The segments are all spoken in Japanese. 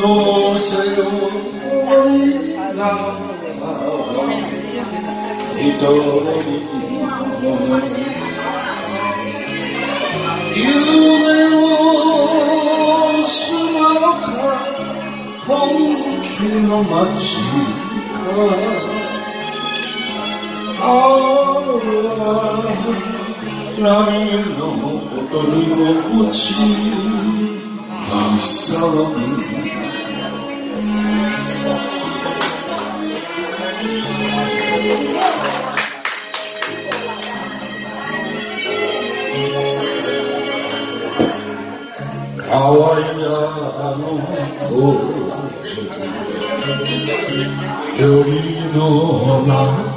どうせよ恋が一人夢をすまか本気の街か ああ波の音に落ち騒ぐ川やの距離の中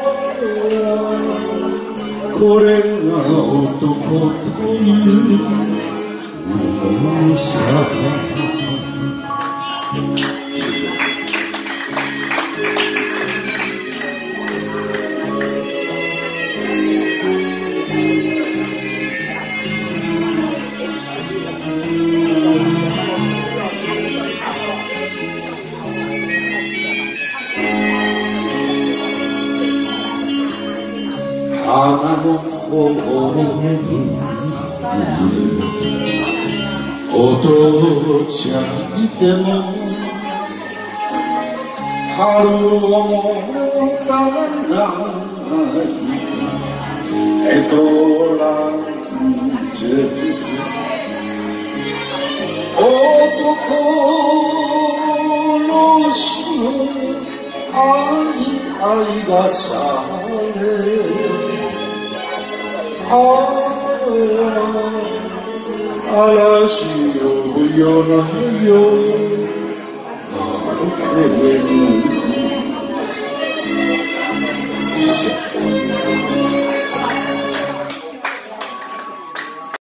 これが男というものさ。花の方にお父ちゃんい。ても春をもたない。江戸ランジェ男の死の愛愛がされ Alasiyo, buyona, buyona.